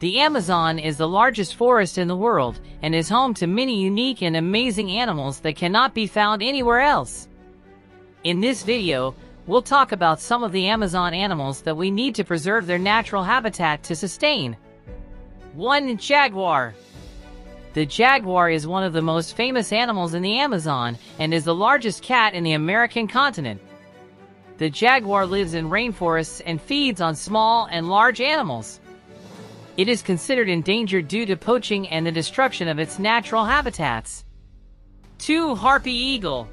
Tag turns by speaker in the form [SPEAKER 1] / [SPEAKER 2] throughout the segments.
[SPEAKER 1] The Amazon is the largest forest in the world and is home to many unique and amazing animals that cannot be found anywhere else. In this video, we'll talk about some of the Amazon animals that we need to preserve their natural habitat to sustain. 1. Jaguar The jaguar is one of the most famous animals in the Amazon and is the largest cat in the American continent. The jaguar lives in rainforests and feeds on small and large animals. It is considered endangered due to poaching and the destruction of its natural habitats. 2. Harpy Eagle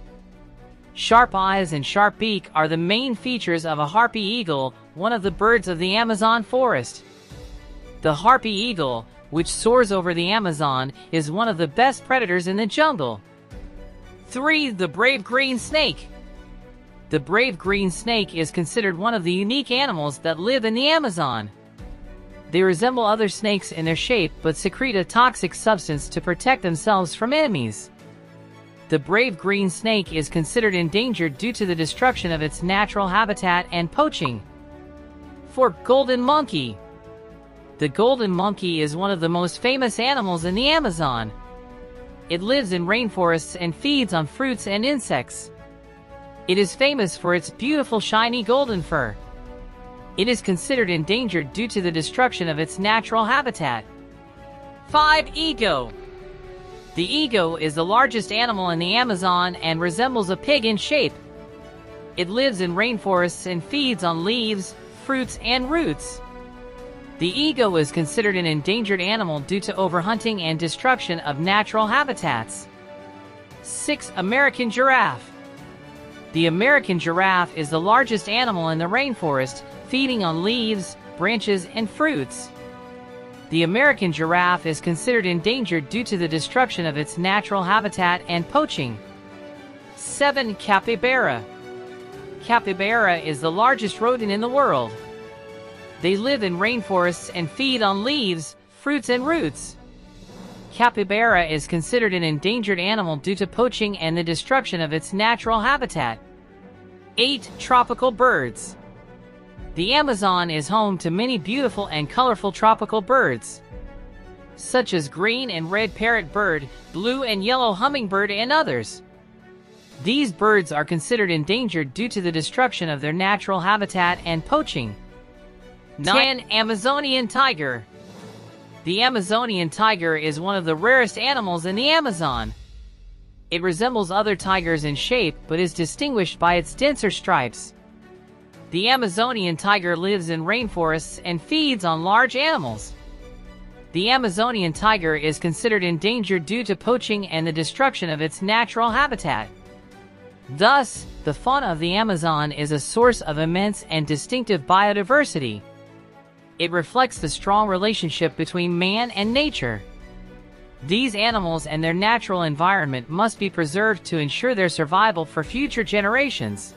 [SPEAKER 1] Sharp eyes and sharp beak are the main features of a harpy eagle, one of the birds of the Amazon forest. The harpy eagle, which soars over the Amazon, is one of the best predators in the jungle. 3. The Brave Green Snake The brave green snake is considered one of the unique animals that live in the Amazon. They resemble other snakes in their shape but secrete a toxic substance to protect themselves from enemies. The brave green snake is considered endangered due to the destruction of its natural habitat and poaching. 4. Golden Monkey The golden monkey is one of the most famous animals in the Amazon. It lives in rainforests and feeds on fruits and insects. It is famous for its beautiful shiny golden fur. It is considered endangered due to the destruction of its natural habitat. 5. Ego The ego is the largest animal in the Amazon and resembles a pig in shape. It lives in rainforests and feeds on leaves, fruits, and roots. The ego is considered an endangered animal due to overhunting and destruction of natural habitats. 6. American Giraffe The American giraffe is the largest animal in the rainforest feeding on leaves, branches, and fruits. The American giraffe is considered endangered due to the destruction of its natural habitat and poaching. 7. Capybara Capybara is the largest rodent in the world. They live in rainforests and feed on leaves, fruits, and roots. Capybara is considered an endangered animal due to poaching and the destruction of its natural habitat. 8. Tropical birds the Amazon is home to many beautiful and colorful tropical birds, such as green and red parrot bird, blue and yellow hummingbird, and others. These birds are considered endangered due to the destruction of their natural habitat and poaching. 9. Amazonian Tiger The Amazonian tiger is one of the rarest animals in the Amazon. It resembles other tigers in shape but is distinguished by its denser stripes. The Amazonian tiger lives in rainforests and feeds on large animals. The Amazonian tiger is considered endangered due to poaching and the destruction of its natural habitat. Thus, the fauna of the Amazon is a source of immense and distinctive biodiversity. It reflects the strong relationship between man and nature. These animals and their natural environment must be preserved to ensure their survival for future generations.